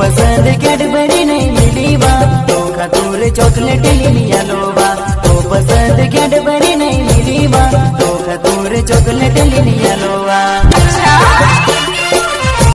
पसंद कैडबरी नहीं मिली बा तो खतूर चॉकलेट लिया लोबा तो पसंद कैडबरी नहीं मिली बा तो खतूर चॉकलेट लिया लोबा